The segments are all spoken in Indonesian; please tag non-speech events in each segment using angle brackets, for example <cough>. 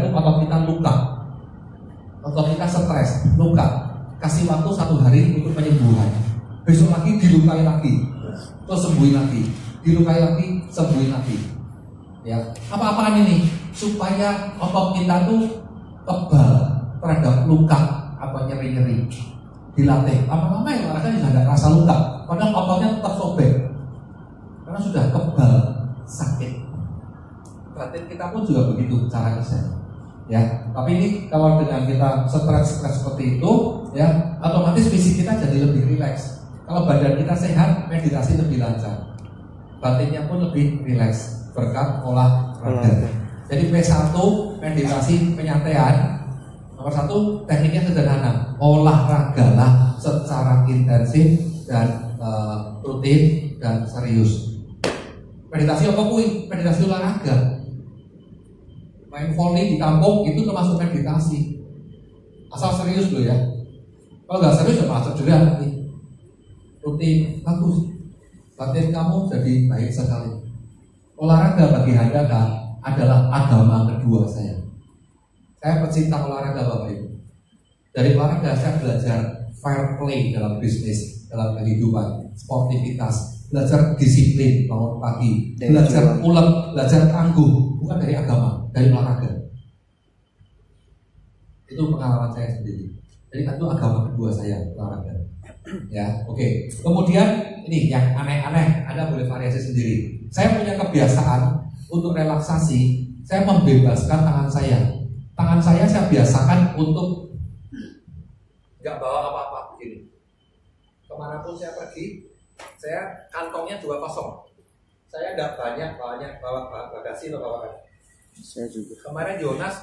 itu otot kita luka, otot kita stres, luka. Kasih waktu satu hari untuk penyembuhan. Besok lagi dilukai lagi, terus sembuhin lagi, dilukai lagi, sembuhin lagi. Ya, apa-apaan ini? Supaya otot kita tuh kebal terhadap luka apa nyeri-nyeri. Dilatih. Lama-lama ya olahraga nggak ada rasa luka. Padahal ototnya tetap sobek. Karena sudah kebal sakit. Batin kita pun juga begitu cara kerja ya tapi ini kalau dengan kita stres-stres seperti itu ya otomatis fisik kita jadi lebih rileks kalau badan kita sehat meditasi lebih lancar batinnya pun lebih rileks berkat olahraga jadi P1 meditasi penyantaian Nomor satu tekniknya sederhana, olahragalah secara intensif dan uh, rutin dan serius. Meditasi apa kui? Meditasi olahraga. Main volley di kampung itu termasuk meditasi. Asal serius loh ya. Kalau nggak serius ya malah cedera nanti. Rutin, bagus. Batin kamu jadi baik sekali. Olahraga bagi Anda adalah agama kedua saya. Saya pecinta olahraga Bapak Ibu. Dari olahraga saya belajar fair play dalam bisnis, dalam kehidupan, sportivitas, belajar disiplin bangun pagi, belajar ulet, belajar tangguh, bukan dari agama, dari olahraga. Itu pengalaman saya sendiri. Jadi itu agama kedua saya olahraga. Ya, oke. Okay. Kemudian ini yang aneh-aneh, Anda boleh variasi sendiri. Saya punya kebiasaan untuk relaksasi, saya membebaskan tangan saya tangan saya saya biasakan untuk nggak bawa apa-apa begini. Ke mana pun saya pergi, saya kantongnya dua kosong. Saya nggak banyak banyak bawa bagasi atau bawa Saya juga. Kemarin Jonas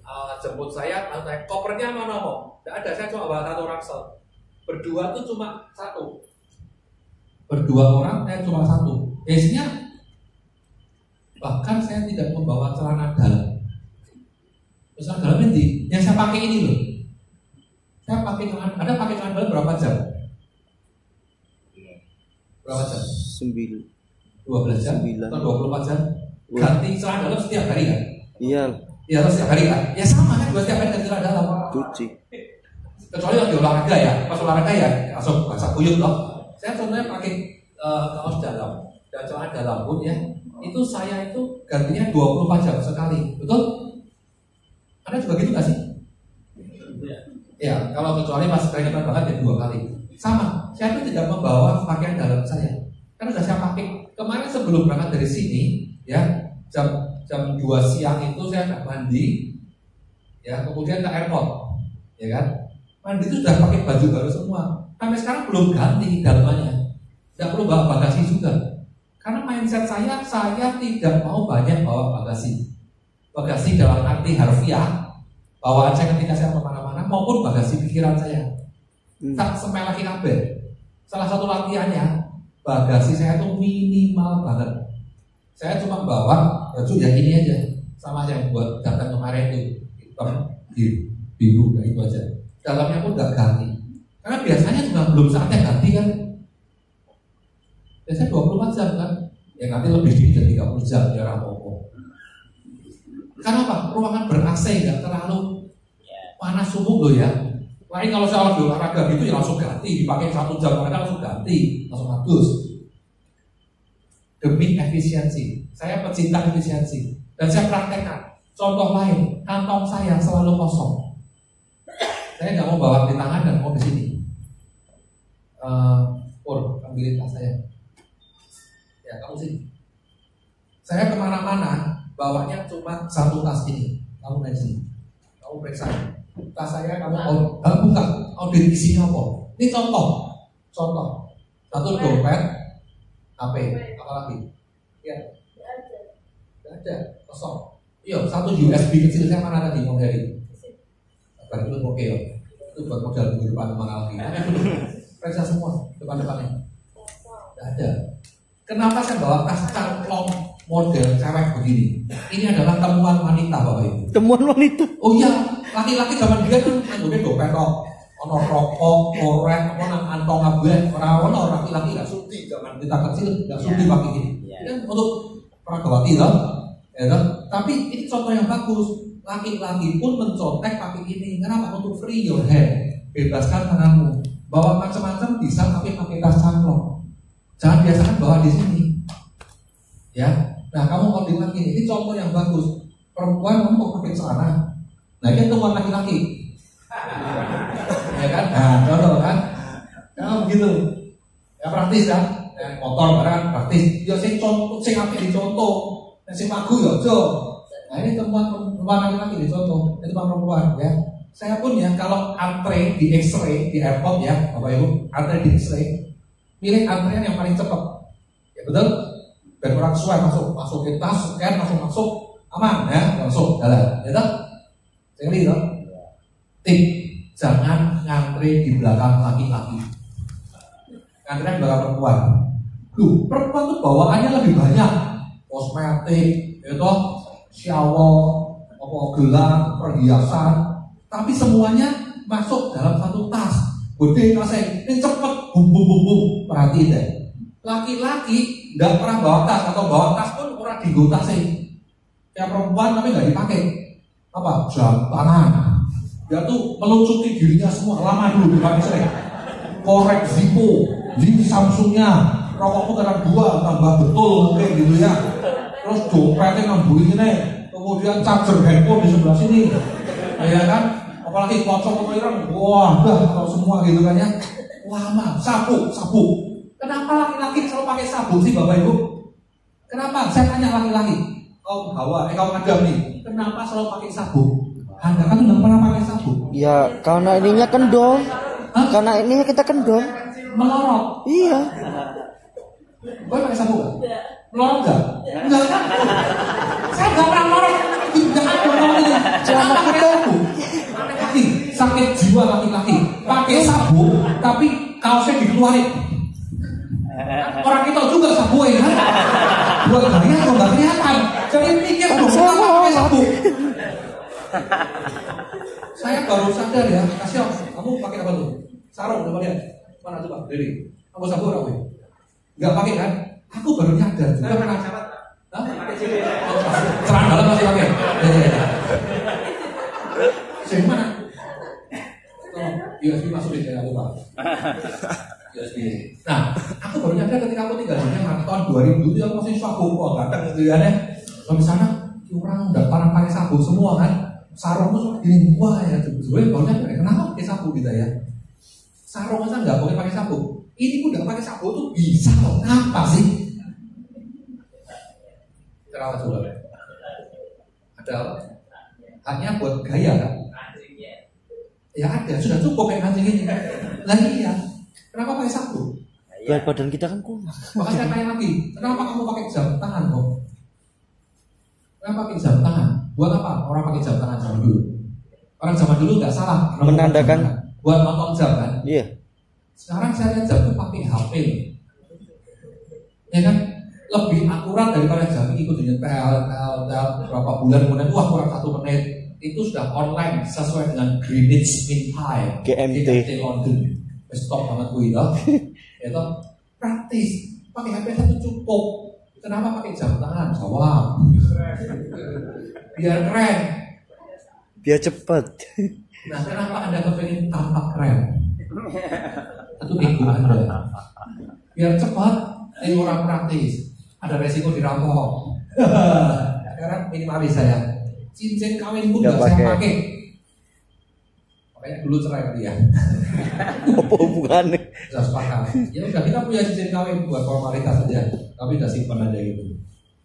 uh, jemput saya, tanya, kopernya mana mau? Tidak ada, saya cuma bawa satu ransel. Berdua tuh cuma satu. Berdua orang, saya cuma satu. Isinya bahkan saya tidak membawa celana dalam Terus dalam nanti yang saya pakai ini loh. Saya pakai celana, ada pakai celana dalam berapa jam? Berapa jam? Sembilan. Dua belas jam? Sembilan. Atau dua puluh empat jam? Ganti celana dalam setiap hari kan? Iya. Iya setiap hari kan? Ya sama kan, dua setiap hari ganti celana dalam. Cuci. Kecuali lagi olahraga ya, pas olahraga ya langsung basah kuyup loh. Saya contohnya pakai uh, kaos dalam dan celana dalam pun ya, itu saya itu gantinya 24 jam sekali, betul? Anda juga gitu gak sih? Ya, kalau kecuali pas keringetan banget ya dua kali. Sama, saya itu tidak membawa pakaian dalam saya. Karena sudah saya pakai kemarin sebelum berangkat dari sini, ya jam jam 2 siang itu saya nggak mandi, ya kemudian ke airport, ya kan? Mandi itu sudah pakai baju baru semua. Sampai sekarang belum ganti dalamannya. Tidak perlu bawa bagasi juga. Karena mindset saya, saya tidak mau banyak bawa bagasi bagasi dalam arti harfiah bawaan saya ketika saya ke mana-mana maupun bagasi pikiran saya hmm. tak lagi kabel salah satu latihannya bagasi saya itu minimal banget saya cuma bawa baju yang ini aja sama yang buat datang kemarin itu hitam biru nah itu aja dalamnya pun nggak ganti karena biasanya juga belum saatnya ganti kan biasanya 24 jam kan ya nanti lebih dari 30 jam ya rapopo karena apa? Ruangan ber AC nggak terlalu panas subuh loh ya. Lain kalau saya olahraga gitu ya langsung ganti, dipakai satu jam mereka langsung ganti, langsung bagus. Demi efisiensi, saya pecinta efisiensi. Dan saya praktekkan. Contoh lain, kantong saya selalu kosong. Saya nggak mau bawa di tangan dan mau di sini. Uh, Pur, ambilin tas saya. Ya, kamu sini. Saya ke mana-mana bawanya cuma satu tas ini. Kamu naik sini. Kamu periksa. Tas saya kamu oh, kamu buka. Audit isinya apa? Ini contoh. Contoh. Satu dompet HP apa lagi ya tidak ada. Kosong. Iya satu USB kecil saya mana tadi mau dari Berarti itu oke ya. Itu buat modal minggu depan mana lagi periksa semua depan-depannya. Tidak ada. Kenapa saya bawa tas cangklong model cewek begini. Ini adalah temuan wanita Bapak Ibu. Temuan wanita? Oh iya, laki-laki zaman dia kan anggone dompet kok. Ono rokok, korek, apa nang antong abeh, ora ono laki-laki gak zaman kita kecil sudi yeah. pakai gini. Yeah. Kan untuk peragawati loh. Ya toh? Tapi ini contoh yang bagus. Laki-laki pun mencontek pakai ini. Kenapa? Untuk free your hand. Bebaskan tanganmu. Bawa macam-macam bisa tapi pakai tas cangklong. Jangan biasakan bawa di sini. Ya. Nah, kamu holding lagi. Ini contoh yang bagus. Perempuan kamu mau pakai celana. Nah, ini temuan laki-laki. <laughs> ya kan? Nah, contoh kan? Nah, begitu. Ya praktis kan? Ya, motor barang praktis. Ya sing contoh sing apik dicontoh. Nah, sing magu ya aja. Nah, ini temuan perempuan laki-laki dicontoh. Itu temuan perempuan ya. Saya pun ya kalau antre di X-ray di airport ya, Bapak Ibu, antre di X-ray, pilih antrian yang paling cepat. Ya betul? Biar orang sesuai masuk, masuk ke tas, scan, langsung masuk, aman ya, langsung jalan. Ya toh? Saya toh? Tip, jangan ngantri di belakang laki-laki. Di belakang perempuan. Duh, perempuan tuh bawaannya lebih banyak. Kosmetik, ya toh, shower, apa gelang, perhiasan, tapi semuanya masuk dalam satu tas. Gede tasnya, ini cepet, bum bum bum bum. Perhati deh. Laki-laki nggak pernah bawa tas atau bawa tas pun pernah di tasnya. Kayak perempuan tapi nggak dipakai. Apa? Jam tangan. Dia tuh meluncuti dirinya semua. Lama dulu dipakai sering. Korek Zippo, Zip Samsungnya, rokok putaran dua tambah betul mungkin gitu ya. Terus dompetnya ngambil ini, kemudian charger handphone di sebelah sini, ya kan? Apalagi kocok ireng, wah, dah kalau semua gitu kan ya. Lama, sapu, sapu. Kenapa laki-laki selalu pakai sabu sih Bapak Ibu? Kenapa? Saya tanya laki-laki. Kau bawa, eh kau ada nih. Kenapa selalu pakai sabu? Anda kan nggak pernah pakai sabu. Ya karena ininya kendor. Hah? Karena ininya kita kendor. Melorot. Iya. Kau pakai sabu nggak? Melorot nggak? Enggak kan? Saya nggak pernah melorot. Jangan melorot ini. Jangan pakai sabu. Laki, sakit jiwa laki-laki. Pakai sabu, tapi kaosnya dikeluarin. Orang kita juga sabu ya kan? Buat gaya kok nggak kelihatan. Jadi pikir dong, kenapa pakai sabu? Saya baru sadar ya, kasih kamu pakai apa tuh? Sarung coba lihat. Mana coba? Diri. Kamu sabu apa? Enggak pakai kan? Aku baru nyadar. Saya pernah catat. Celana dalam masih pakai. Ya, ya, ya. Saya mana? Tolong, USB masukin ya lupa. USB. Nah, aku baru nyadar ketika aku tinggal di Jakarta tahun 2000 itu aku masih sabu kok ganteng gitu ya. Kalau di sana orang udah parah pakai sabu semua kan. Sarung tuh gini, wah ya sebenarnya baru nyadar ya, kenapa pakai sabu gitu ya. Sarung aja nggak boleh pakai sabu. Ini pun nggak pakai sabu tuh bisa kok. Kenapa sih? Kenapa coba? Ada apa? Hanya buat gaya kan? Ya ada, sudah cukup kayak anjing ini. Lah iya, kenapa pakai sabu? Biar badan kita kan kuat. Makanya tanya lagi, kenapa kamu pakai jam tangan kok? Kenapa pakai jam tangan? Buat apa orang pakai jam tangan zaman dulu? Orang zaman dulu nggak salah. Menandakan-. Buat nonton jam kan? Iya. Sekarang saya lihat jam itu pakai HP. Ya kan? Lebih akurat daripada jam ini ikut nyetel, tel, tel, berapa bulan kemudian wah kurang satu menit itu sudah online sesuai dengan Greenwich Mean Time GMT. London stop banget gue itu itu praktis pakai HP satu cukup kenapa pakai jam tangan jawab biar keren Biar cepet. <laughs> nah kenapa anda kepengen tampak keren itu ego anda biar cepat ini orang praktis ada resiko dirampok <laughs> sekarang minimalis saya cincin kawin pun Nggak saya pakai. makanya dulu cerai ya <laughs> Apa hubungannya? sudah sepakat. Ya udah kita punya cincin kawin buat formalitas saja, tapi udah simpan aja gitu.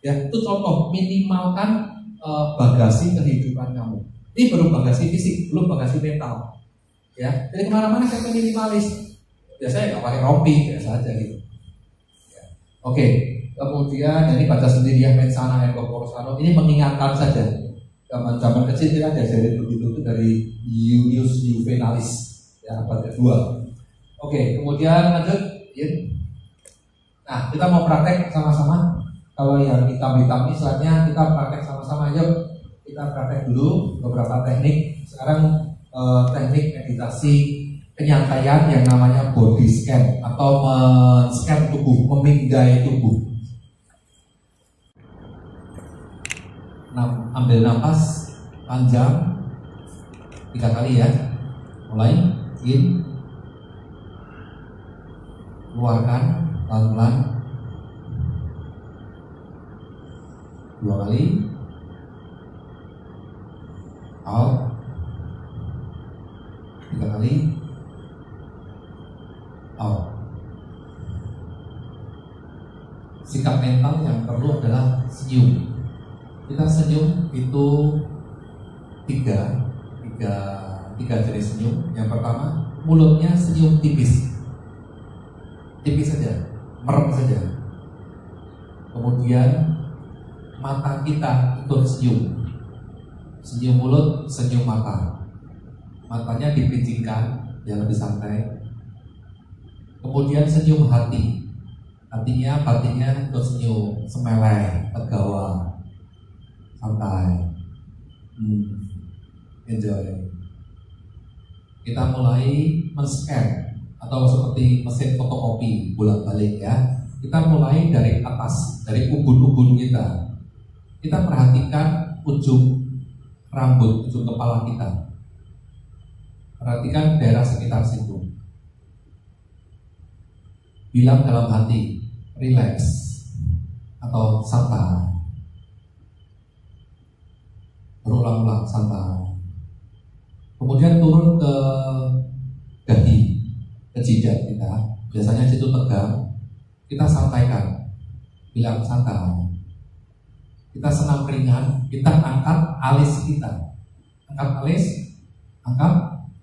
Ya itu contoh minimalkan eh, bagasi kehidupan kamu. Ini baru bagasi fisik, belum bagasi mental. Ya, jadi ke mana-mana saya minimalis. Biasanya nggak pakai rompi, biasa aja gitu. Ya. Oke, kemudian ini baca sendiri ya mensana dan corporosano ini mengingatkan saja. Zaman-zaman kecil kita diajarin begitu itu dari Iunius Juvenalis ya abad kedua. Oke, kemudian lanjut. Ya. Nah, kita mau praktek sama-sama. Kalau yang hitam-hitam ini slide-nya kita praktek sama-sama. Yuk, kita praktek dulu beberapa teknik. Sekarang eh, teknik meditasi penyantaian yang namanya body scan atau men-scan tubuh, memindai tubuh. Nam- ambil nafas panjang tiga kali ya. Mulai in keluarkan pelan-pelan dua kali out tiga kali. Out sikap mental yang perlu adalah senyum. Kita senyum itu tiga tiga tiga jenis senyum. Yang pertama mulutnya senyum tipis. Tipis saja merem saja. Kemudian mata kita ikut senyum senyum mulut senyum mata. Matanya dipicingkan yang lebih santai. Kemudian senyum hati. Hatinya, batinnya ikut senyum, semeleh, tegawa, santai, hmm, enjoy. Kita mulai men-scan atau seperti mesin fotokopi bolak-balik ya. Kita mulai dari atas, dari ubun-ubun kita. Kita perhatikan ujung rambut, ujung kepala kita. Perhatikan daerah sekitar situ. Bilang dalam hati, relax atau santai. Berulang-ulang santai. Kemudian turun ke dahi, ke jidat kita. Biasanya situ tegang. Kita sampaikan, bilang santai. Kita senam ringan, kita angkat alis kita. Angkat alis, angkat,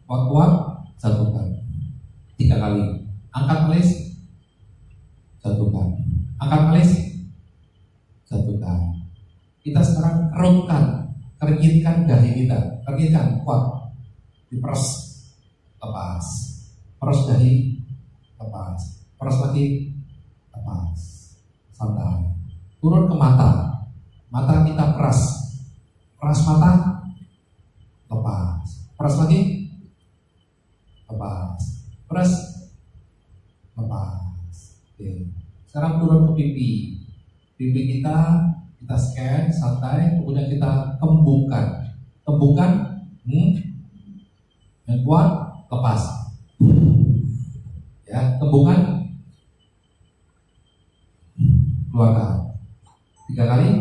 kuat-kuat, jatuhkan. Tiga kali. Angkat alis, jatuhkan. Angkat alis, jatuhkan. Kita sekarang kerutkan, keringitkan dahi kita, keringitkan, kuat, diperes, lepas, peres dahi, lepas, peres lagi, lepas, santai. Turun ke mata, mata kita peras, peras mata, lepas, peras lagi, lepas, peras, lepas. Oke. Sekarang turun ke pipi. Pipi kita kita scan santai, kemudian kita kembungkan. Kembungkan, hmm, yang kuat lepas. Ya, kembungkan, keluarkan. Tiga kali,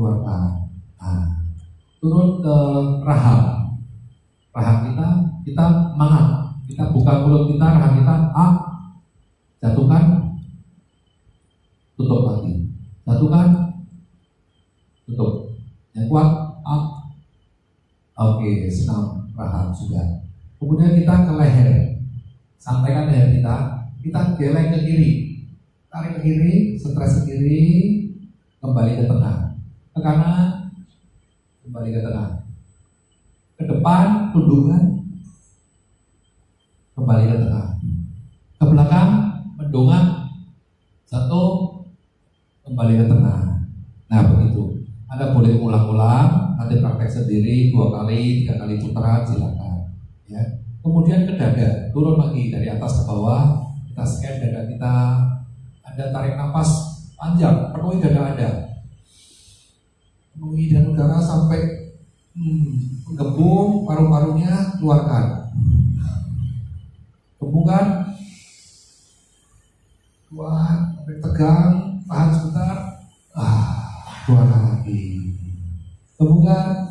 keluarkan. Nah, turun ke rahang. Rahang kita, kita mangap. Kita buka mulut kita, rahang kita, ah, jatuhkan, tutup lagi. Jatuhkan, tutup. Yang kuat, up. Oke, senam rahang sudah. Kemudian kita ke leher. Sampaikan leher kita, kita geleng ke kiri. Tarik ke kiri, stres ke kiri, kembali ke tengah. Kanan, kembali ke tengah. Ke depan, tundukkan, kembali ke tengah. Ke belakang, mendongak, satu, kembali ke tengah. Nah begitu. Anda boleh ulang-ulang, nanti praktek sendiri dua kali, tiga kali putaran silakan. Ya. Kemudian ke dada, turun lagi dari atas ke bawah, kita scan dada kita, Anda tarik nafas panjang, penuhi dada Anda, penuhi dan udara sampai hmm, paru-parunya, keluarkan. Gembungkan, kuat, sampai tegang, tahan sebentar, ah, keluarkan lagi. Gembungkan,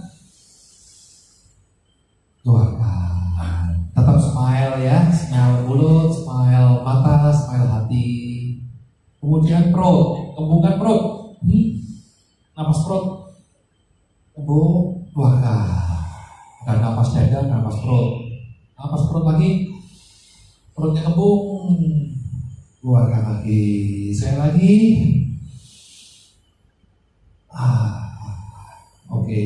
keluarkan. Tetap smile ya, smile mulut, smile mata, smile hati. Kemudian perut, gembungkan perut. Hmm. Napas perut, kembung, keluarkan. Dan napas dada, napas perut. Napas perut lagi, perutnya kembung, keluarkan lagi. Saya lagi. Ah, oke,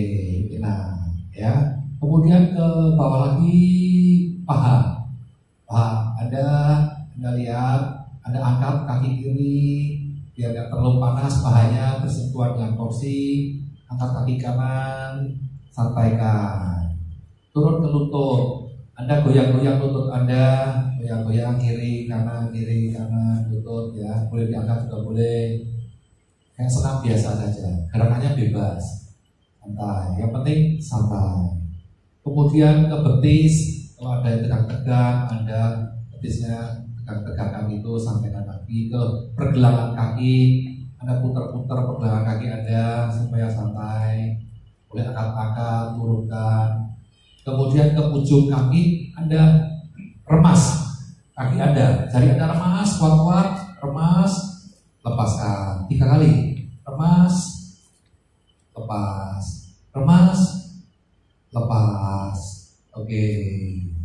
nah, ya. Kemudian ke bawah lagi paha. Paha ada, anda lihat, ada angkat kaki kiri biar tidak terlalu panas pahanya bersentuhan dengan kursi. Angkat kaki kanan, sampaikan. Turun ke lutut. Anda goyang-goyang lutut Anda, goyang-goyang kiri, kanan, kiri, kanan, lutut ya. Boleh diangkat juga boleh. Kayak senam biasa saja. Gerakannya bebas. Santai. Yang penting santai. Kemudian ke betis, kalau ada yang tegak-tegak, Anda betisnya tegak-tegakkan itu sampaikan lagi ke pergelangan kaki, Anda putar-putar pergelangan kaki Anda supaya santai. Boleh angkat-angkat, turunkan. Kemudian ke ujung kaki Anda remas kaki Anda, jari Anda remas, kuat-kuat, remas, lepaskan tiga kali, remas, lepas, remas, lepas. Oke,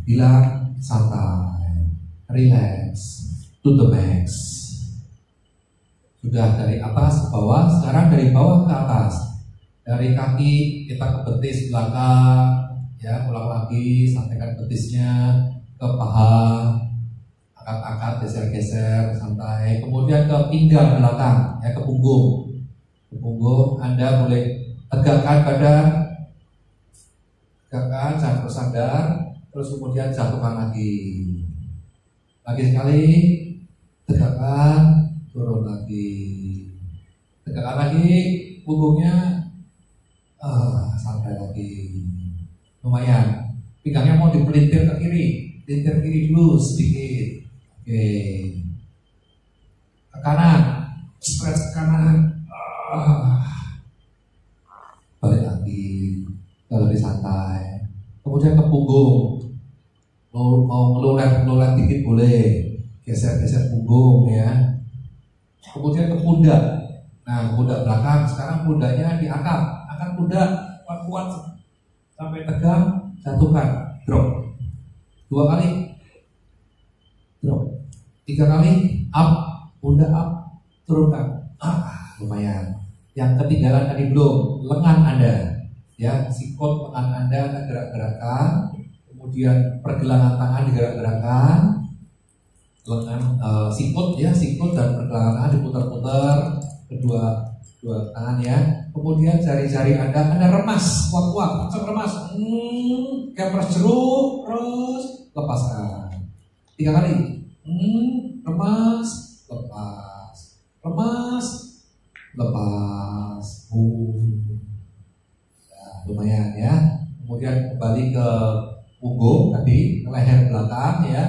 bilang santai, relax, to the max. Sudah dari atas ke bawah, sekarang dari bawah ke atas. Dari kaki kita ke betis belakang, ya ulang lagi, sampaikan betisnya ke paha, angkat-angkat, geser-geser, santai. Kemudian ke pinggang belakang, ya ke punggung. Ke punggung, Anda boleh tegakkan badan, tegakkan, jangan bersandar, terus kemudian jatuhkan lagi. Lagi sekali, lagi. Tegakkan lagi, punggungnya, ah, santai lagi. Lumayan. Pinggangnya mau dipelintir ke kiri, pelintir kiri dulu sedikit. Oke. Ke kanan, stretch ke kanan. Ah. Balik lagi, kalau lebih santai. Kemudian ke punggung, mau ngelulet ngelulet dikit boleh, geser-geser punggung ya. Kemudian ke pundak. Nah, pundak belakang sekarang pundaknya diangkat, angkat pundak kuat-kuat sampai tegang, jatuhkan, drop. Dua kali, drop. Tiga kali, up, pundak up, turunkan. Ah, lumayan. Yang ketinggalan tadi belum, lengan Anda. Ya, sikut lengan Anda Anda gerak-gerakan, kemudian pergelangan tangan digerak-gerakan, lengan uh, sikut ya, sikut dan pergelangan tangan diputar-putar kedua dua tangan ya. Kemudian jari-jari Anda Anda remas, kuat-kuat, langsung remas. Hmm, kayak terus lepaskan. Tiga kali. Hmm, remas, lepas. Remas, lepas. Uh. Ya, lumayan ya. Kemudian kembali ke punggung tadi, ke leher belakang ya.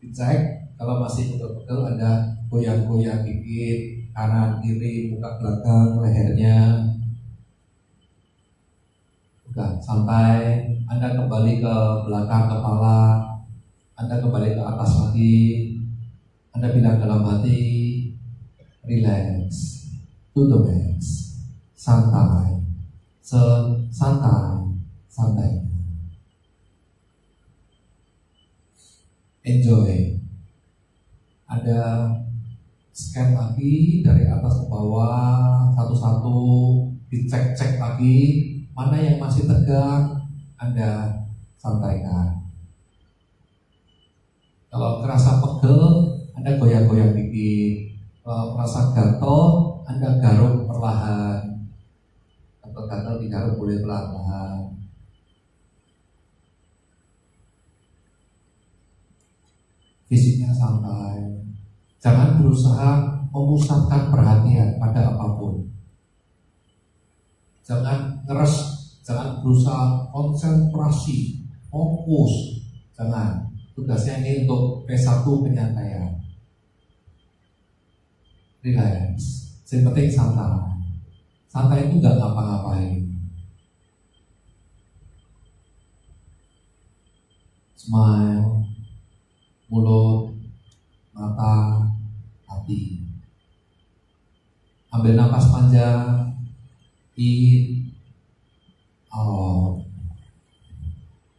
Dicek kalau masih pegel-pegel Anda goyang-goyang dikit kanan kiri muka belakang lehernya udah santai. Anda kembali ke belakang kepala anda kembali ke atas lagi. Anda bilang dalam hati relax to the max santai santai santai enjoy ada scan lagi dari atas ke bawah satu-satu dicek-cek lagi mana yang masih tegang Anda sampaikan. Kalau kerasa pegel Anda goyang-goyang dikit. Kalau merasa gatel Anda garuk perlahan. Atau gatel digaruk boleh perlahan. Fisiknya santai Jangan berusaha memusatkan perhatian pada apa pun. Jangan ngeres, jangan berusaha konsentrasi, fokus. Jangan. Tugasnya ini untuk P1 penyantaian. Relax. Yang penting santai. Santai itu gak ngapa-ngapain. Smile, mulut, mata, hati. Ambil nafas panjang, in, out.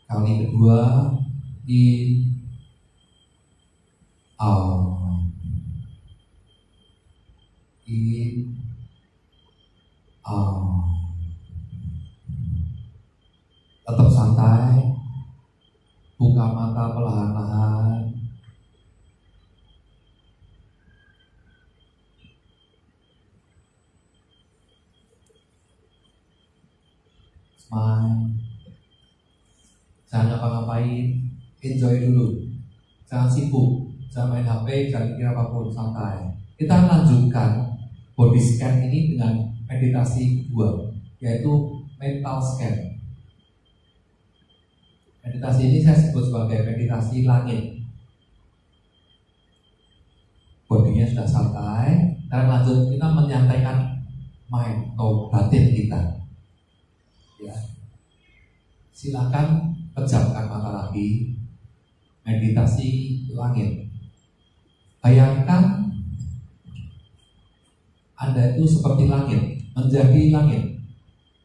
Kali kedua, in, out. In, out. Tetap santai, buka mata perlahan-lahan. Smile. Jangan ngapa-ngapain, enjoy dulu. Jangan sibuk, jangan main HP, jangan mikir apa pun, santai. Kita lanjutkan body scan ini dengan meditasi dua, yaitu mental scan. Meditasi ini saya sebut sebagai meditasi langit. Bodinya sudah santai, dan lanjut kita menyantaikan mind atau batin kita. Ya. Silakan pejamkan mata lagi, meditasi langit. Bayangkan Anda itu seperti langit, menjadi langit.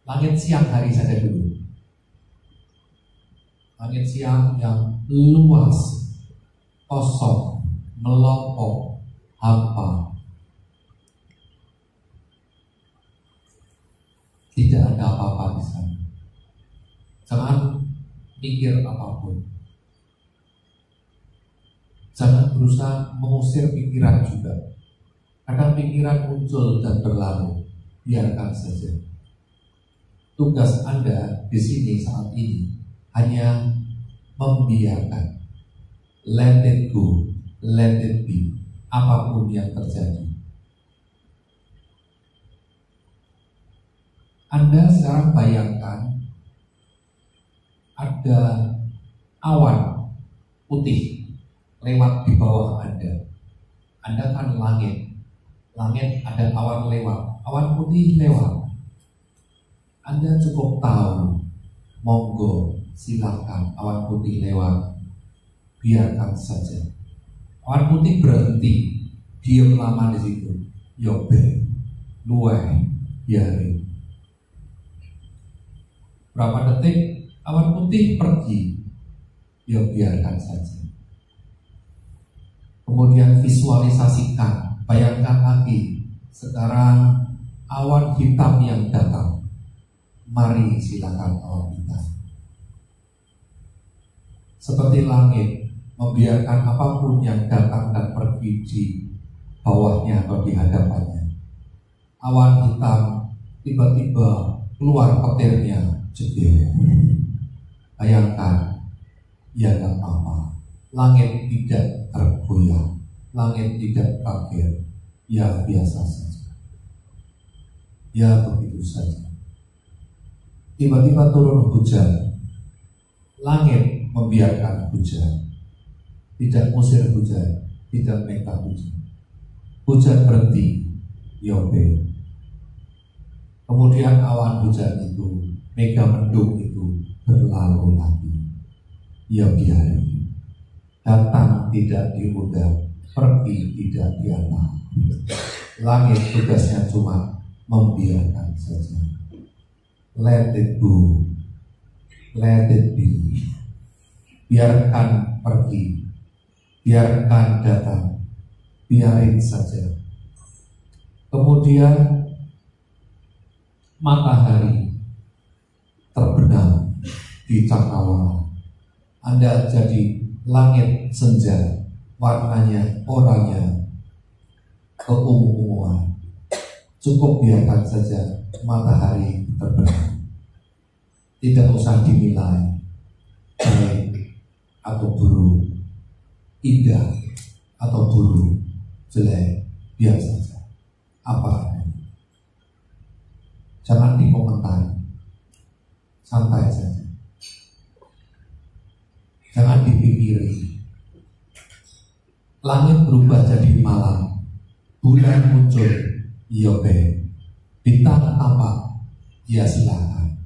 Langit siang hari saja dulu. Langit siang yang luas, kosong, melompok, hampa. Tidak ada apa-apa di sana. Jangan pikir apa pun. Jangan berusaha mengusir pikiran juga. Kadang pikiran muncul dan berlalu. Biarkan saja. Tugas Anda di sini saat ini hanya membiarkan. Let it go, let it be. Apa pun yang terjadi. Anda sekarang bayangkan ada awan putih lewat di bawah Anda. Anda kan langit. Langit ada awan lewat, awan putih lewat. Anda cukup tahu, monggo silahkan awan putih lewat, biarkan saja. Awan putih berhenti, diam lama di situ. Yobe, luai, biarin. Berapa detik awan putih pergi, ya biarkan saja. Kemudian visualisasikan, bayangkan lagi, sekarang awan hitam yang datang. Mari silakan awan hitam. Seperti langit, membiarkan apa pun yang datang dan pergi di bawahnya atau di hadapannya. Awan hitam tiba-tiba keluar petirnya jeder. Bayangkan, ya tak apa-apa. Langit tidak tergoyah, langit tidak kaget, ya biasa saja. Ya begitu saja. Tiba-tiba turun hujan, langit membiarkan hujan, tidak musir hujan, tidak minta hujan. Hujan berhenti, yobe. Kemudian awan hujan itu mega mendung itu berlalu lagi. Ya biarin. Datang tidak diundang, pergi tidak diantar. Langit tugasnya cuma membiarkan saja. Let it go. Let it be. Biarkan pergi. Biarkan datang. Biarin saja. Kemudian matahari terbenam di cakrawala. Anda jadi langit senja, warnanya, orangnya keunguan. Cukup biarkan saja matahari terbenam. Tidak usah dinilai baik atau buruk, indah atau buruk, jelek, biasa saja. Apa. Jangan dikomentari santai saja. Jangan dipikiri. Langit berubah jadi malam, bulan muncul, yobe, bintang tampak, ya silakan.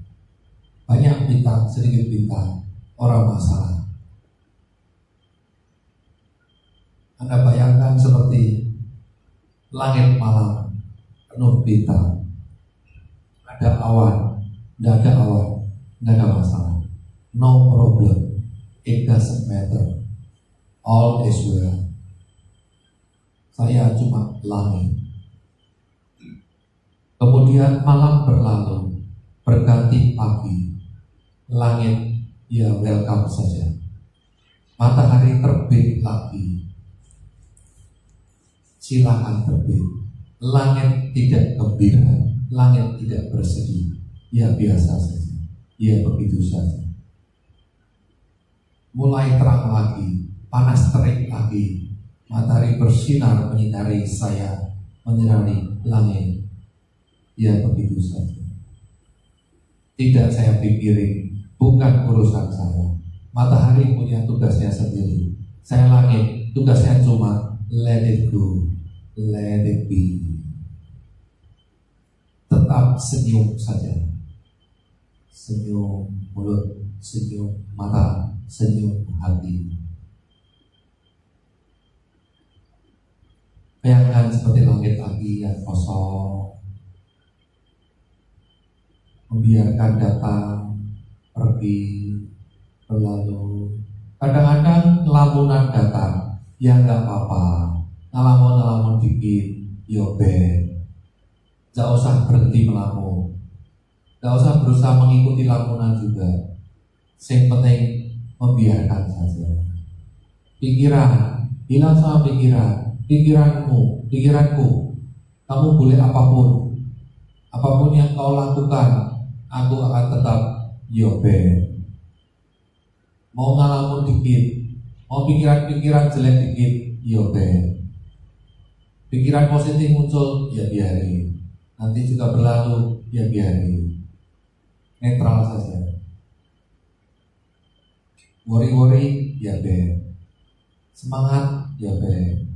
Banyak bintang, sedikit bintang, orang masalah. Anda bayangkan seperti langit malam penuh bintang, ada awan, tidak ada awan, nggak ada masalah. No problem. It doesn't matter. All is well. Saya cuma langit. Kemudian malam berlalu, berganti pagi. Langit ya welcome saja. Matahari terbit lagi. Silakan terbit. Langit tidak gembira, langit tidak bersedih. Ya biasa saja. Ya begitu saja. Mulai terang lagi, panas terik lagi, matahari bersinar menyinari saya, menyerani langit. Ya begitu saja. Tidak saya pikirin, bukan urusan saya. Matahari punya tugasnya sendiri. Saya langit, tugasnya cuma let it go, let it be. Tetap senyum saja. Senyum mulut, senyum mata, senyum hati. Bayangkan seperti langit lagi yang kosong, membiarkan datang, pergi, berlalu. Kadang-kadang lamunan datang, ya nggak apa-apa, ngalamun-ngalamun dikit, yo ben. Gak usah berhenti melamun, gak usah berusaha mengikuti lamunan juga. Yang penting membiarkan saja. Pikiran, bilang sama pikiran, pikiranmu, pikiranku, kamu boleh apa pun, apa pun yang kau lakukan, aku akan tetap yobe. Mau ngalamun dikit, mau pikiran-pikiran jelek dikit, yobe. Pikiran positif muncul, ya biarin. Nanti juga berlalu, ya biarin. Netral saja. Worry-worry, ya be. Semangat, ya be.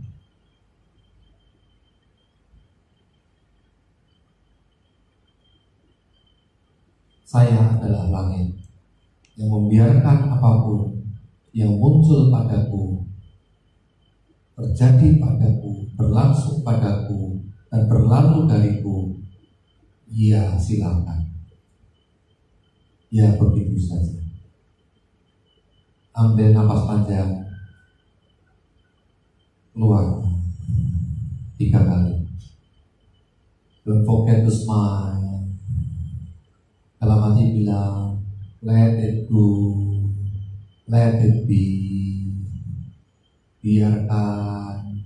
Saya adalah langit yang membiarkan apa pun yang muncul padaku terjadi padaku, berlangsung padaku, dan berlalu dariku, ya silakan. Ya begitu saja. Ambil nafas panjang, keluar tiga kali. Don't forget to smile. Dalam hati bilang, let it go, let it be. Biarkan,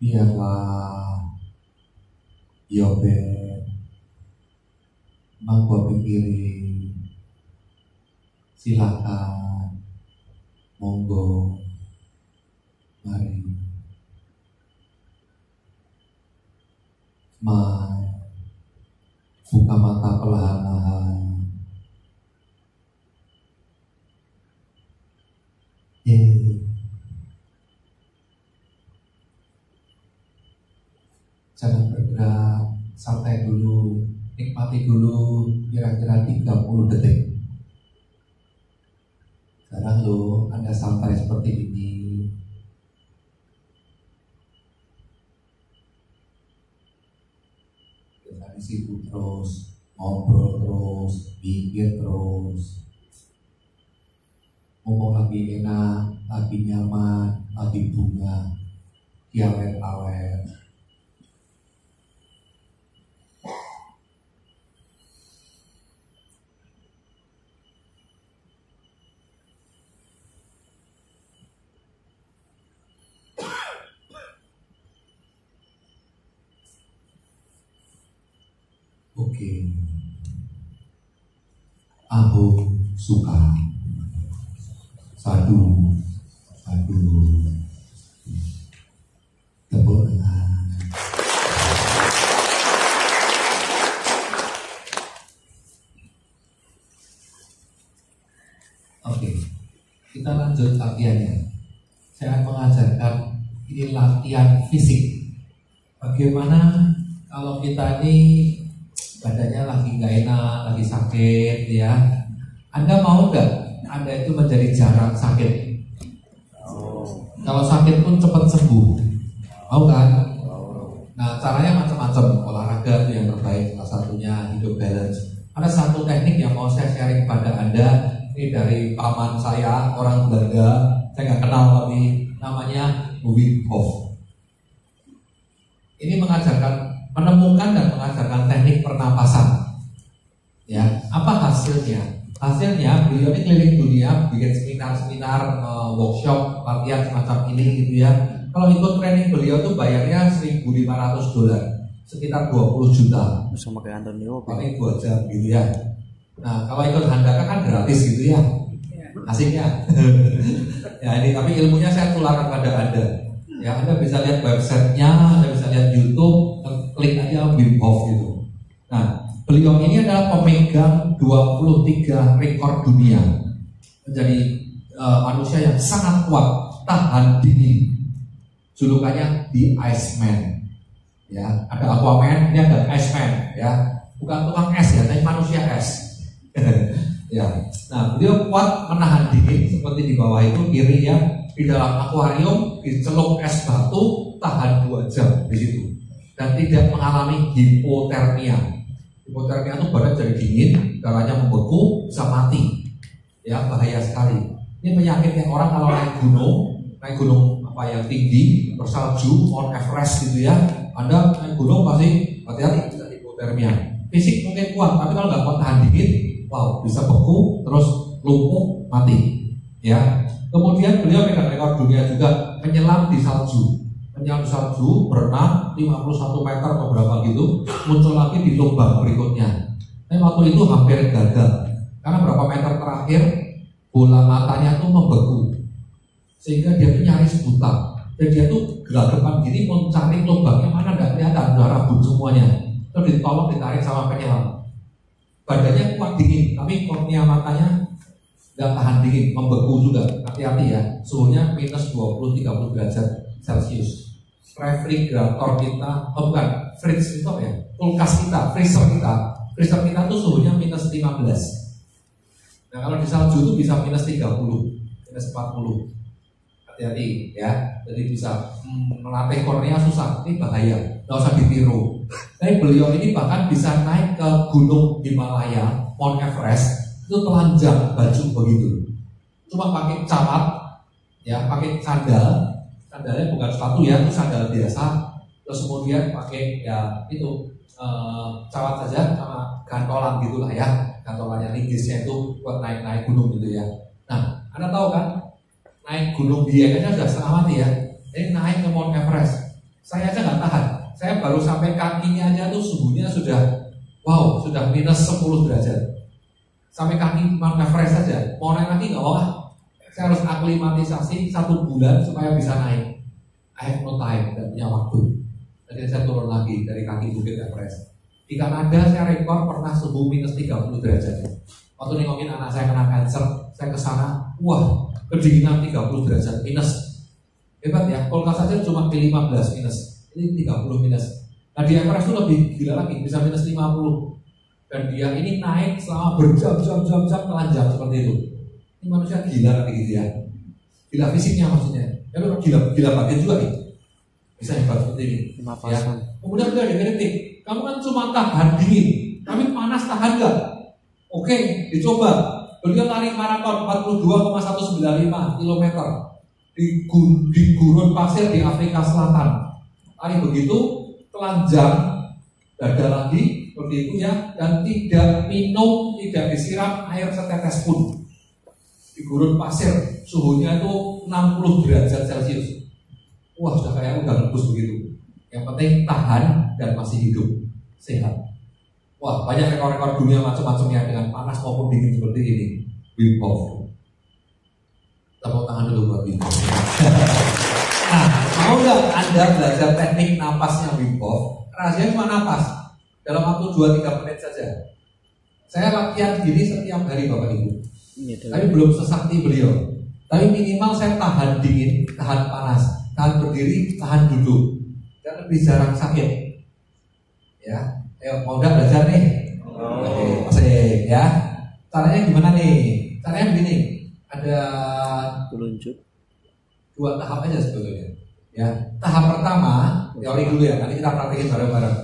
biarlah, yobe, Mang gua pikirin, silakan, monggo, mari. Smile, buka mata perlahan-lahan. Eh, jangan bergerak, santai dulu, nikmati dulu kira-kira 30 detik. Lo Anda santai seperti ini. Di situ terus, ngobrol terus, pikir terus. Ngomong lagi enak, lagi nyaman, lagi bunga, kialet-alet. Oke. Aku suka. Satu, satu. Tepuk. Oke, kita lanjut latihannya. Saya akan mengajarkan ini latihan fisik. Bagaimana kalau kita ini itu menjadi jarang sakit? Kalau sakit pun cepat sembuh, mau kan? Nah, caranya macam-macam. Olahraga itu yang terbaik, salah satunya hidup balance. Ada satu teknik yang mau saya sharing kepada Anda. Ini dari paman saya, orang Belanda. Saya nggak kenal tapi namanya Wim Hof. Ini mengajarkan menemukan dan mengajarkan teknik pernapasan. Ya, apa hasilnya? Hasilnya beliau ini keliling dunia bikin seminar-seminar, uh, workshop, latihan semacam ini gitu ya. Kalau ikut training beliau tuh bayarnya 1.500 dolar, sekitar 20 juta. Sama kayak Antonio. Paling dua jam gitu ya. Nah, kalau ikut handaka kan gratis gitu ya. Asiknya. <laughs> ya ini tapi ilmunya saya tularkan pada Anda. Ya Anda bisa lihat websitenya, Anda bisa lihat YouTube, klik aja Wim Hof itu. Nah, beliau ini adalah pemegang 23 rekor dunia. Menjadi uh, manusia yang sangat kuat, tahan dingin. Julukannya The Iceman. Ya, ada Aquaman, ini ada Iceman, ya. Bukan tukang es ya, tapi manusia es. <laughs> ya. Nah, beliau kuat menahan dingin seperti di bawah itu kiri ya di dalam akuarium dicelup es batu tahan dua jam di situ dan tidak mengalami hipotermia. Hipotermia itu badan jadi dingin, darahnya membeku, bisa mati. Ya bahaya sekali. Ini penyakit yang orang kalau naik gunung, naik gunung apa yang tinggi, bersalju, Mount Everest gitu ya. Anda naik gunung pasti hati-hati bisa hipotermia. Fisik mungkin kuat, tapi kalau nggak kuat tahan dingin, wow bisa beku, terus lumpuh, mati. Ya. Kemudian beliau pegang rekor dunia juga menyelam di salju menyelam salju, berenang 51 meter atau berapa gitu, muncul lagi di lubang berikutnya. Tapi waktu itu hampir gagal. Karena berapa meter terakhir bola matanya tuh membeku. Sehingga dia tuh nyaris buta. Dan dia tuh gelagapan gini mencari lubangnya mana nggak kelihatan, udah rabun semuanya. Terus ditolong ditarik sama penyelam. Badannya kuat dingin, tapi kornea matanya nggak tahan dingin, membeku juga. Hati-hati ya, suhunya minus 20-30 derajat Celcius refrigerator kita, oh bukan, fridge itu ya, kulkas kita, freezer kita, freezer kita tuh suhunya minus 15. Nah kalau di salju itu bisa minus 30, minus 40. Hati-hati ya, jadi bisa hmm, melatih kornea susah, ini bahaya, nggak usah ditiru. Tapi beliau ini bahkan bisa naik ke gunung Himalaya, Mount Everest, itu telanjang baju begitu. Cuma pakai camat, ya pakai sandal, sandalnya bukan sepatu ya, itu sandal biasa. Terus kemudian pakai ya itu e, cawat saja sama gantolan gitulah ya, gantolannya linggisnya itu buat naik-naik gunung gitu ya. Nah, anda tahu kan, naik gunung biaya sudah setengah mati ya. Ini naik ke Mount Everest, saya aja nggak tahan. Saya baru sampai kakinya aja tuh suhunya sudah wow, sudah minus 10 derajat. Sampai kaki Mount Everest saja, mau naik lagi nggak mau ah? Saya harus aklimatisasi satu bulan supaya bisa naik. I have no time, tidak punya waktu. Jadi saya turun lagi dari kaki bukit Everest. Di Kanada saya rekor pernah suhu minus 30 derajat. Waktu nengokin anak saya kena cancer, saya ke sana, wah kedinginan 30 derajat minus. Hebat ya, kulkas saja cuma di 15 minus. Ini 30 minus. Nah di Everest itu lebih gila lagi, bisa minus 50. Dan dia ini naik selama berjam-jam-jam-jam telanjang seperti itu. Ini manusia gila kayak gitu ya. Gila fisiknya maksudnya. Ya memang gila, gila bagian juga nih. Bisa hebat seperti ini. Ya. Kemudian beliau dikritik, kamu kan cuma tahan dingin, kami panas tahan gak? Oke, dicoba. Beliau lari maraton 42,195 km di, di gurun pasir di Afrika Selatan. Lari begitu, telanjang, dada lagi, seperti itu ya, dan tidak minum, tidak disiram air setetes pun di gurun pasir suhunya itu 60 derajat celcius. Wah sudah kayak udah rebus begitu. Yang penting tahan dan masih hidup sehat. Wah banyak rekor-rekor dunia macam-macamnya dengan panas maupun dingin seperti ini. Wim Hof. Tepuk tangan dulu buat Wim Hof. <laughs> Nah mau nggak anda belajar teknik napasnya Wim Hof? Rahasianya cuma napas. Dalam waktu 2-3 menit saja. Saya latihan gini setiap hari Bapak Ibu Gitu. Tapi belum sesakti beliau. Tapi minimal saya tahan dingin, tahan panas, tahan berdiri, tahan duduk. Dan lebih jarang sakit. Ya, ayo mau nggak belajar nih? Oh. Oke, masih ya. Caranya gimana nih? Caranya begini. Ada Pelunjuk. dua tahap aja sebetulnya. Ya, tahap pertama teori dulu ya. Nanti kita praktekin bareng-bareng.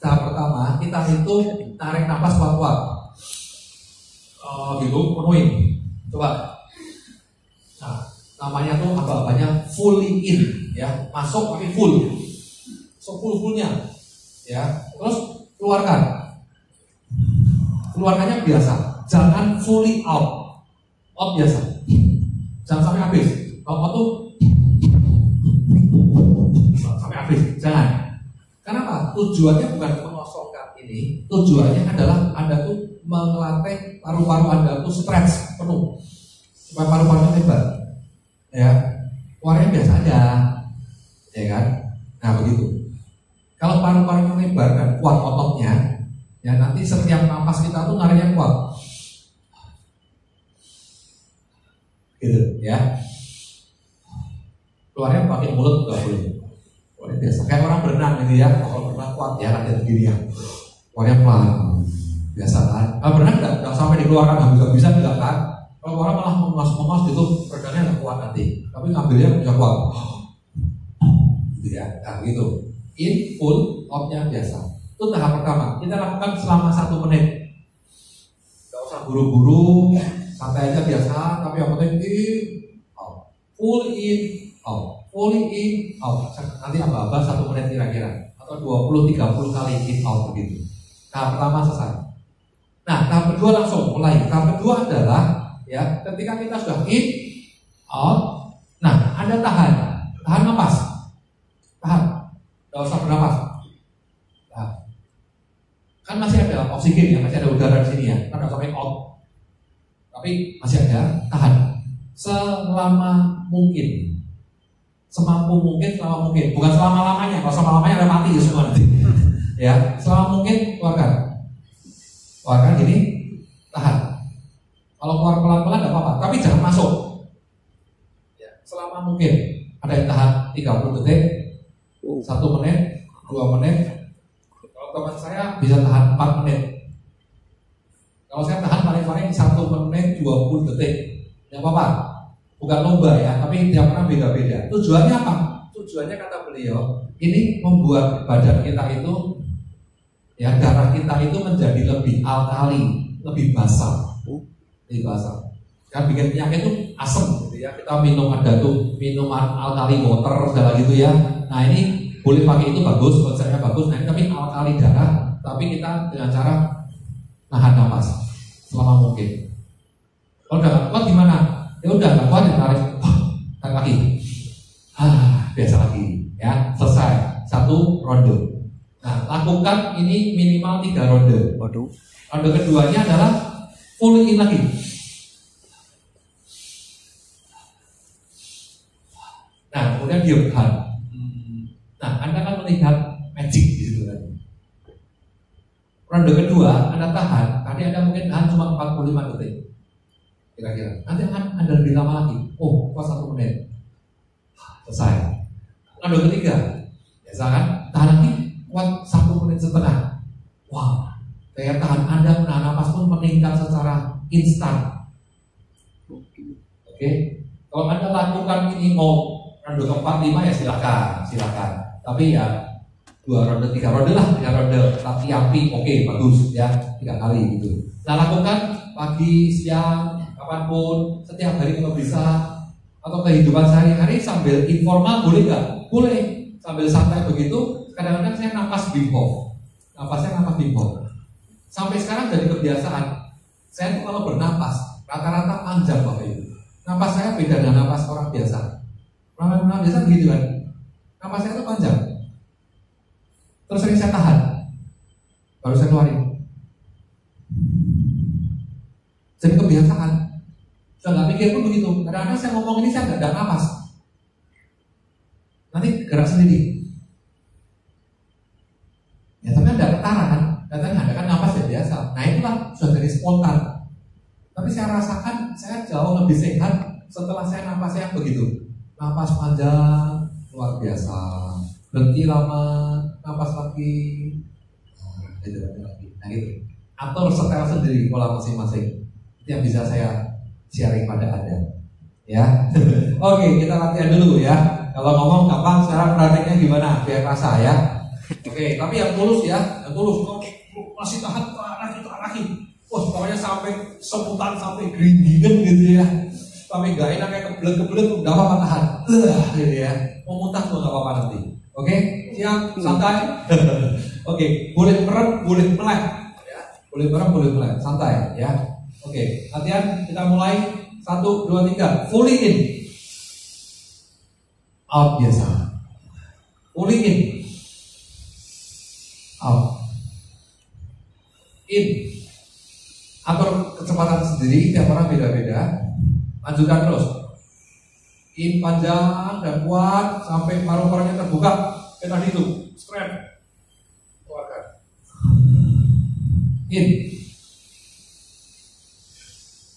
Tahap pertama kita itu tarik nafas kuat-kuat uh, gitu penuhin. Coba. Nah, namanya tuh apa-apanya fully in ya, masuk tapi full. So full fullnya ya. Terus keluarkan. Keluarkannya biasa, jangan fully out. Out biasa. Jangan sampai habis. Kalau tuh sampai habis, jangan. Kenapa? Tujuannya bukan ini, tujuannya adalah Anda tuh melatih paru-paru Anda itu stretch penuh supaya paru-parunya lebar. Ya, warnanya biasa aja, ya kan? Nah begitu. Kalau paru-parunya lebar dan kuat ototnya, ya nanti setiap napas kita tuh nariknya kuat. Gitu ya. Keluarnya pakai mulut nggak boleh. Boleh biasa. Kayak orang berenang gitu ya. Kalau berenang kuat ya latihan sendiri ya. Keluarnya pelan. Biasa kan. Kalau berenang nggak, nggak sampai dikeluarkan nggak bisa nggak kan. Kalau orang malah memas-memas gitu, berenangnya nggak kuat nanti. Tapi ngambilnya bisa kuat. Gitu ya. Nah gitu. In full, outnya biasa. Itu tahap pertama. Kita lakukan selama satu menit. Gak usah buru-buru, santai aja biasa. Tapi yang penting in, out. Full in, out. Full in, out. Nanti apa-apa satu menit kira-kira. Atau 20-30 kali in, out begitu. Tahap pertama selesai. Nah, tahap kedua langsung mulai. Tahap kedua adalah ya ketika kita sudah in, out. Nah, ada tahan. Tahan napas. Tahan. Gak usah bernapas. Nah, kan masih ada oksigen ya, masih ada udara di sini ya, kan nggak sampai out. Tapi masih ada, tahan. Selama mungkin, semampu mungkin, selama mungkin, bukan selama lamanya. Kalau selama lamanya ada mati ya semua nanti. Ya, selama mungkin keluarkan. Keluarkan gini, tahan. Kalau keluar pelan-pelan nggak apa-apa, tapi jangan masuk. Ya, selama mungkin ada yang tahan 30 detik, satu menit, dua menit. Kalau teman saya bisa tahan 4 menit. Kalau saya tahan paling-paling satu menit 20 detik. Yang apa-apa. Bukan lomba ya, tapi tiap orang beda-beda. Tujuannya apa? Tujuannya kata beliau, ini membuat badan kita itu ya darah kita itu menjadi lebih alkali, lebih basah. Lebih basah. Kan bikin penyakit itu asam gitu ya. Kita minum ada tuh minuman alkali water segala gitu ya. Nah ini boleh pakai itu bagus, konsepnya bagus. Nah, tapi alkali darah, tapi kita dengan cara nahan nafas selama mungkin. Kalau udah kuat gimana? Ya udah gak kuat ya tarik, tarik lagi. Ah, biasa lagi, ya selesai satu ronde. Nah, lakukan ini minimal tiga ronde. Waduh. Ronde keduanya adalah full in lagi. Nah, kemudian diam. Nah, Anda kan melihat magic di situ kan. Ronde kedua, Anda tahan, tadi Anda mungkin tahan cuma 45 detik. Kira-kira. Nanti akan Anda lebih lama lagi. Oh, pas satu menit. Selesai. Ronde ketiga, biasa kan? Tahan lagi, kuat satu menit setengah. Wah, daya tahan Anda menahan nafas pun meningkat secara instan. Oke, kalau Anda lakukan ini mau ronde keempat lima ya silakan, silakan. Tapi ya dua ronde tiga ronde lah tiga ronde tapi api oke bagus ya tiga kali gitu. Nah lakukan pagi siang kapan pun setiap hari kalau bisa atau kehidupan sehari-hari sambil informal boleh nggak? Boleh sambil santai begitu. Kadang-kadang saya napas bimbo, napasnya napas bimbo. Sampai sekarang jadi kebiasaan. Saya tuh kalau bernapas rata-rata panjang bapak ibu. Napas saya beda dengan napas orang biasa. Orang biasa begitu kan. Napas saya itu panjang. Terus sering saya tahan. Baru saya keluarin. Jadi kebiasaan. Saya nggak mikir pun begitu. Kadang-kadang saya ngomong ini saya nggak ada napas. Nanti gerak sendiri. Ya tapi ada ketara kan. Datang ada kan napas ya biasa. Nah itulah sudah jadi spontan. Tapi saya rasakan saya jauh lebih sehat setelah saya napas yang begitu. Napas panjang, luar biasa. Berhenti lama, napas lagi. Nah, gitu lagi. Nah gitu. Atur setel sendiri pola masing-masing. Itu yang bisa saya sharing pada Anda. Ya. <laughs> Oke, kita latihan dulu ya. Kalau ngomong gampang, sekarang prakteknya gimana? Biar rasa ya. Oke, tapi yang tulus ya, yang tulus. Masih tahan, tahan lagi, tahan lagi. Wah, pokoknya sampai sebutan, sampai geringingan gitu ya. Sampai gak enak kayak kebelet-kebelet, gak apa-apa tahan. Uh, gitu ya. Mau muntah tuh gak apa-apa nanti. Oke, siap, santai. <laughs> Oke, boleh merem, boleh melek. Ya, boleh merem, boleh melek, santai ya. Oke, latihan kita mulai satu, dua, tiga, fully in, out biasa, fully in, out, in, atur kecepatan sendiri tiap orang beda-beda. Lanjutkan terus. In panjang dan kuat sampai paru-parunya terbuka. Kayak tadi itu. Strength. Keluarkan. In.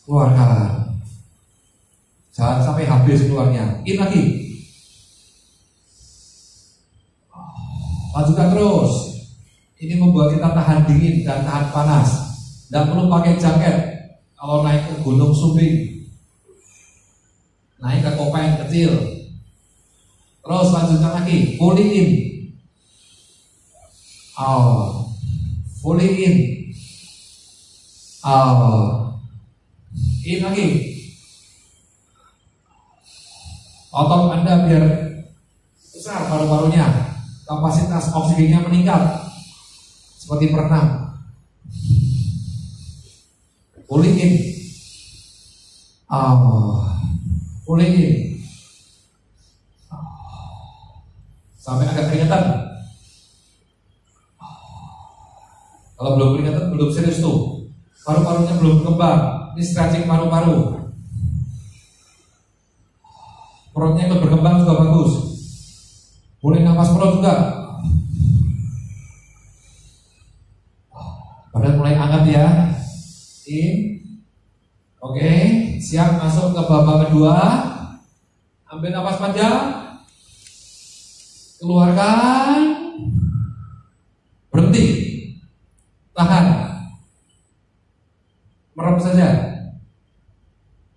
Keluarkan. Jangan sampai habis keluarnya. In lagi. Lanjutkan terus. Ini membuat kita tahan dingin dan tahan panas. Tidak perlu pakai jaket kalau naik ke Gunung Sumbing. Naik ke kopen kecil. Terus lanjutkan lagi. Fully in. Oh. Fully in. Oh. In lagi. Otot Anda biar besar paru-parunya. Kapasitas oksigennya meningkat. Seperti berenang. Fully in. Oh. In. Sampai agak keringetan. Kalau belum keringetan belum serius tuh. Paru-parunya belum berkembang. Ini stretching paru-paru. Perutnya ikut berkembang juga bagus. Boleh nafas perut juga. Badan mulai hangat ya. In. Oke, siap masuk ke babak kedua. Ambil nafas panjang. Keluarkan. Berhenti. Tahan. Merem saja.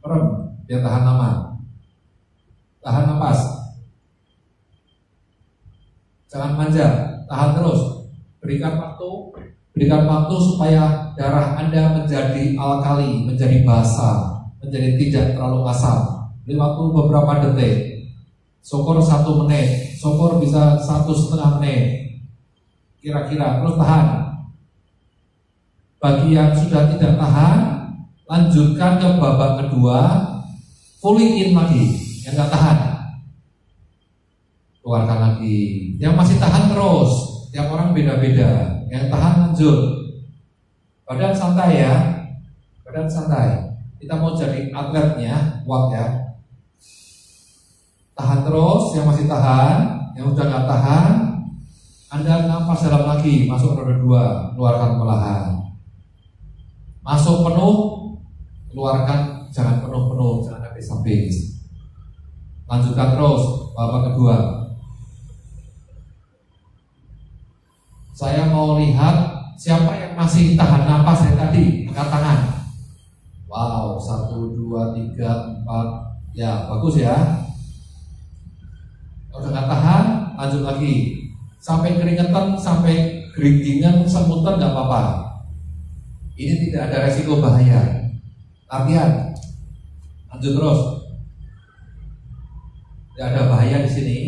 Merem. Biar tahan lama. Tahan nafas. Jangan manja. Tahan terus. Berikan waktu Berikan waktu supaya darah Anda menjadi alkali, menjadi basah, menjadi tidak terlalu asam. Beri waktu beberapa detik. Syukur satu menit, syukur bisa satu setengah menit. Kira-kira terus tahan. Bagi yang sudah tidak tahan, lanjutkan ke babak kedua, fully in lagi. Yang nggak tahan, keluarkan lagi. Yang masih tahan terus, tiap orang beda-beda. Yang tahan lanjut. Badan santai ya. Badan santai. Kita mau jadi atletnya, kuat ya. Tahan terus, yang masih tahan, yang udah nggak tahan, Anda nafas dalam lagi, masuk roda dua, keluarkan perlahan. Masuk penuh, keluarkan jangan penuh-penuh, jangan habis-habis. Lanjutkan terus, babak kedua. Saya mau lihat siapa yang masih tahan napas dari tadi, angkat tangan. Wow, satu, dua, tiga, empat, ya bagus ya. Kalau nggak tahan, lanjut lagi. Sampai keringetan, sampai geringingan, semutan nggak apa-apa. Ini tidak ada resiko bahaya. Latihan, lanjut terus. Tidak ada bahaya di sini.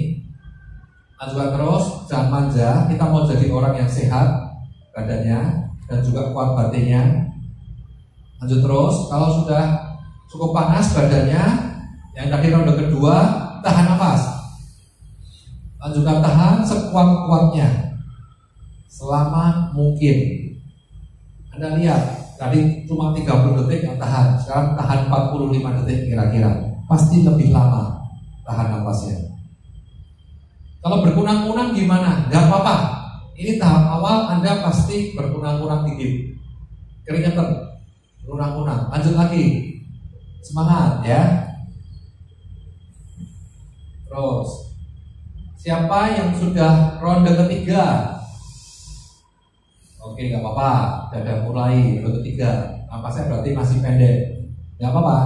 Lanjutkan terus, jangan manja. Kita mau jadi orang yang sehat badannya dan juga kuat batinnya. Lanjut terus, kalau sudah cukup panas badannya, yang tadi ronde kedua, tahan nafas. Lanjutkan tahan sekuat-kuatnya selama mungkin. Anda lihat, tadi cuma 30 detik yang tahan, sekarang tahan 45 detik kira-kira. Pasti lebih lama tahan nafasnya. Kalau berkunang-kunang gimana? Gak apa-apa. Ini tahap awal Anda pasti berkunang-kunang dikit. Keringetan, kunang-kunang. Lanjut lagi. Semangat ya. Terus. Siapa yang sudah ronde ketiga? Oke, nggak apa-apa. Sudah mulai ronde ketiga. Napasnya berarti masih pendek. Nggak apa-apa.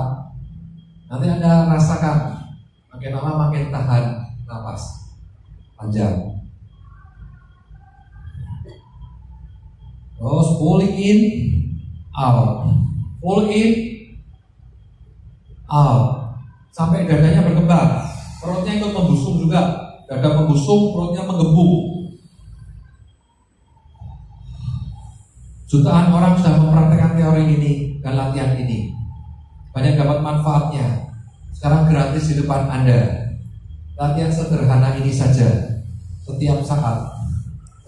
Nanti Anda rasakan makin lama makin tahan napas panjang. Terus pulling in, out, pull in, out, sampai dadanya berkembang. Perutnya ikut membusung juga, dada membusung, perutnya menggembung. Jutaan orang sudah mempraktekkan teori ini dan latihan ini. Banyak dapat manfaatnya. Sekarang gratis di depan Anda. Latihan sederhana ini saja setiap saat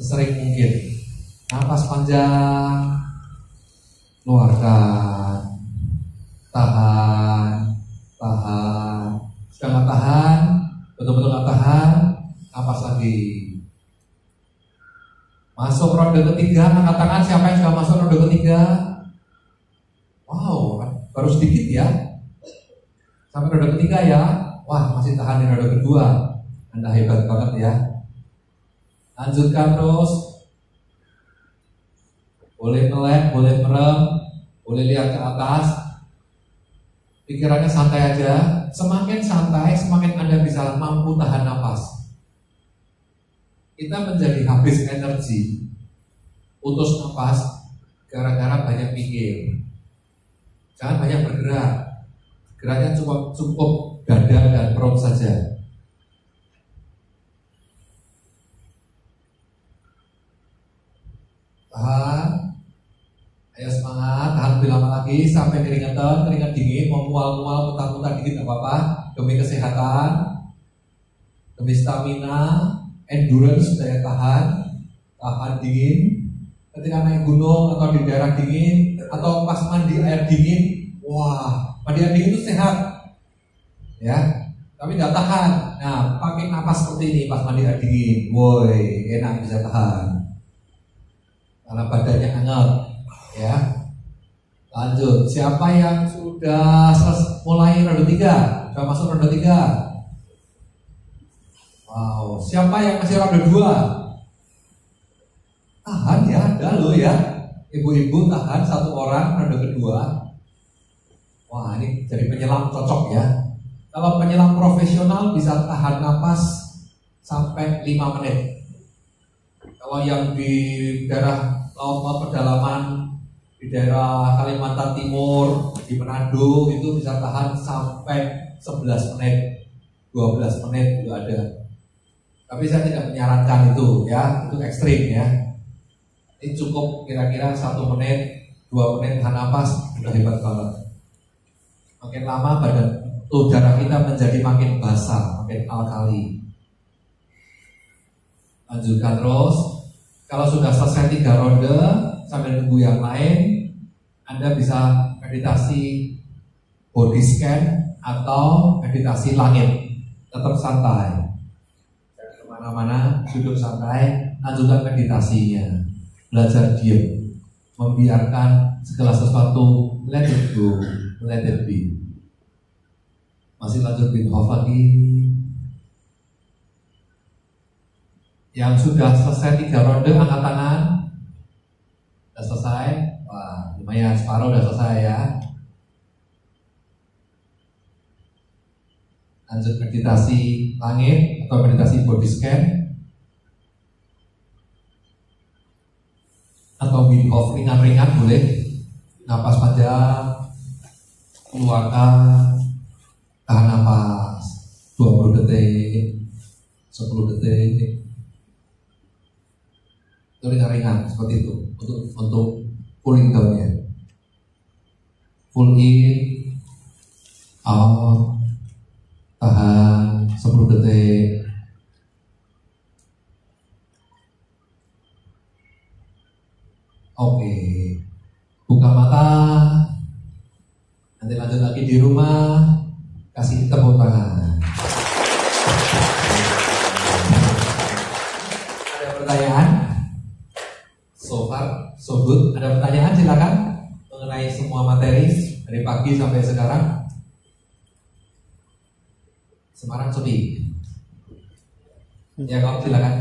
sesering mungkin. Napas panjang, keluarkan, tahan, tahan. Sudah nggak tahan, betul-betul nggak tahan, napas lagi. Masuk ronde ketiga, angkat tangan siapa yang sudah masuk ronde ketiga? Wow, baru sedikit ya. Sampai ronde ketiga ya. Wah, masih tahan di ronde kedua. Anda hebat banget ya. Lanjutkan terus. Boleh melek, boleh merem, boleh lihat ke atas. Pikirannya santai aja. Semakin santai, semakin Anda bisa mampu tahan nafas. Kita menjadi habis energi, putus nafas, gara-gara banyak pikir. Jangan banyak bergerak. Geraknya cukup cukup dada dan perut saja. Tahan. Ayo semangat, tahan lebih lama lagi. Sampai keringetan, keringat dingin, mau mual-mual, muntah-muntah dikit apa-apa. Demi kesehatan, demi stamina, endurance, daya tahan, tahan dingin. Ketika naik gunung atau di daerah dingin atau pas mandi air dingin, wah, mandi air dingin itu sehat, ya. Tapi nggak tahan. Nah, pakai napas seperti ini pas mandi air dingin, woi, enak bisa tahan karena badannya hangat ya. Lanjut siapa yang sudah mulai ronde tiga? Sudah masuk ronde tiga? Wow siapa yang masih ronde dua? Tahan ya ada lo ya. Ibu-ibu tahan satu orang ronde kedua. Wah ini jadi penyelam cocok ya. Kalau penyelam profesional bisa tahan napas sampai 5 menit. Kalau yang di daerah laut-laut pedalaman di daerah Kalimantan Timur, di Manado itu bisa tahan sampai 11 menit, 12 menit juga ada. Tapi saya tidak menyarankan itu ya, itu ekstrim ya. Ini cukup kira-kira satu menit, dua menit tahan nafas, sudah hebat banget. Makin lama badan udara kita menjadi makin basah, makin alkali. Lanjutkan terus. Kalau sudah selesai tiga ronde sambil nunggu yang lain, Anda bisa meditasi body scan atau meditasi langit. Tetap santai. Ke mana-mana, duduk santai, lanjutkan meditasinya. Belajar diam, membiarkan segala sesuatu let it go, let it be. Masih lanjut bin lagi. Yang sudah selesai tiga ronde angkat tangan. Sudah selesai. Wah, lumayan separuh sudah selesai ya. Lanjut meditasi langit atau meditasi body scan. Atau wim off ringan-ringan boleh. Napas panjang, keluarkan, tahan napas 20 detik, 10 detik, itu ringan-ringan seperti itu. Untuk untuk cooling downnya. Full in out tahan 10 detik. Oke. Buka mata. Nanti lanjut lagi di rumah. Kasih tepuk tangan ada pertanyaan far, so good. Ada pertanyaan silakan mengenai semua materi dari pagi sampai sekarang. Semarang sepi. Ya kamu silakan.